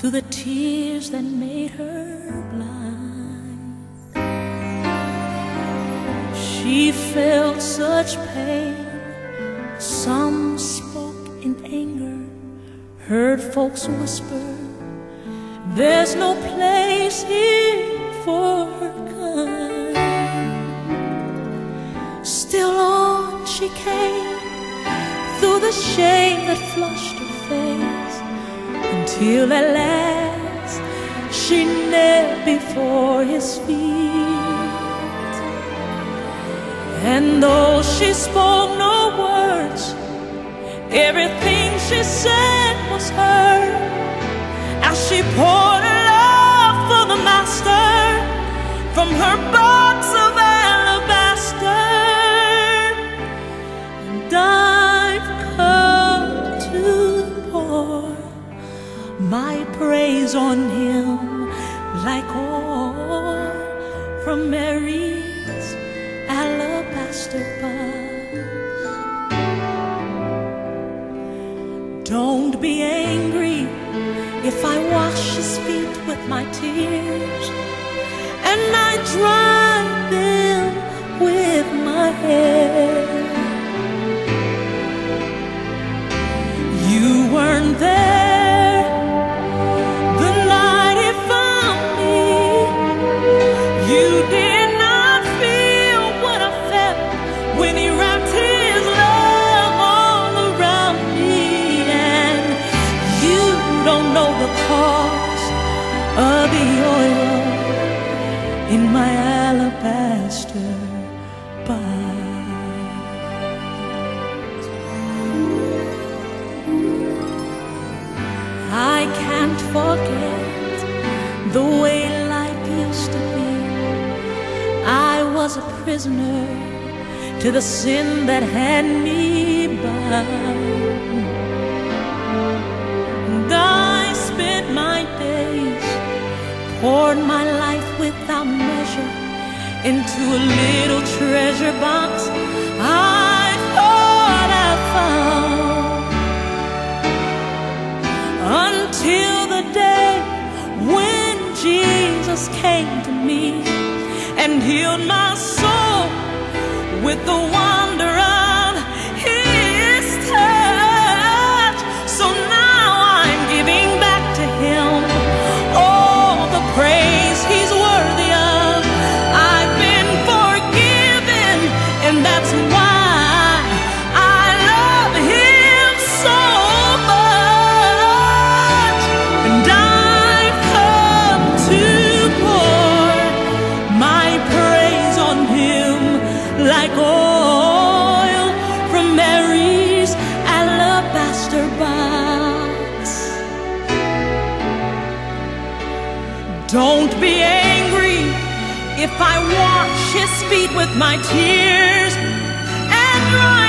through the tears that made her blind. She felt such pain. Some spoke in anger, heard folks whisper, There's no place here for her kind. Still on she came through the shame that flushed her face until at last she knelt before his feet. And though she spoke no words, everything she said was heard as she poured her love for the Master from her box praise on him like oil from Mary's alabaster box. Don't be angry if I wash his feet with my tears and I dry box. I can't forget the way life used to be. I was a prisoner to the sin that had me bound. I spent my days, poured my life without measure into a little treasure box. I thought I found. Until the day when Jesus came to me and healed my soul with the wonder Don't be angry if I wash his feet with my tears and dry